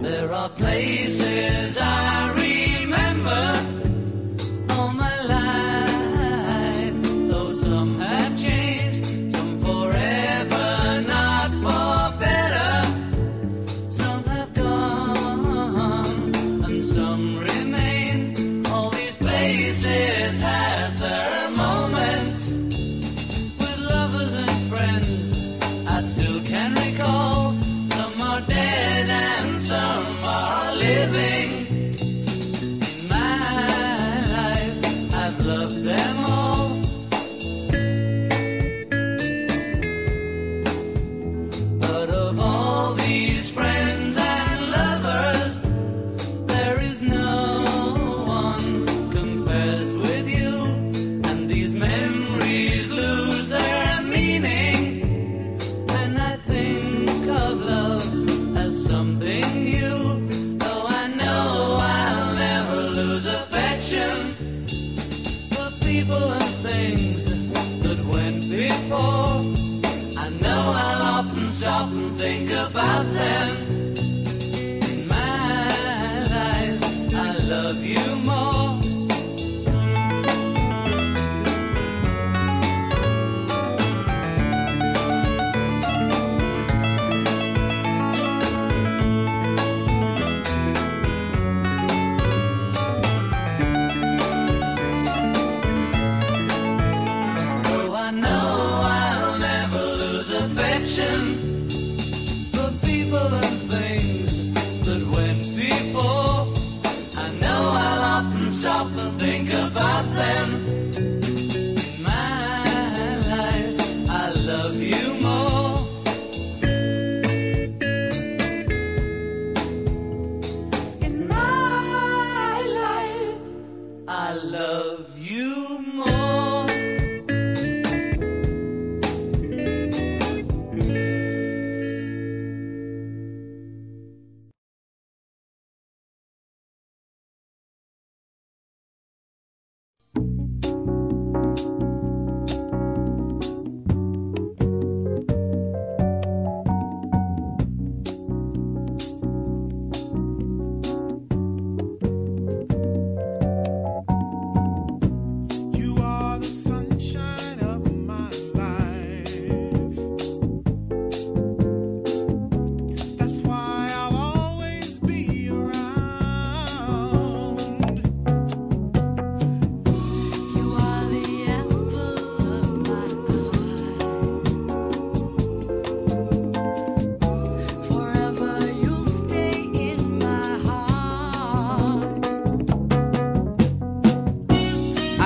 There are places I living.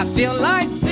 I feel like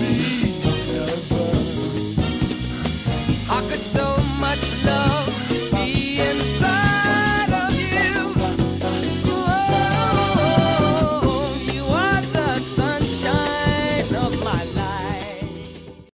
must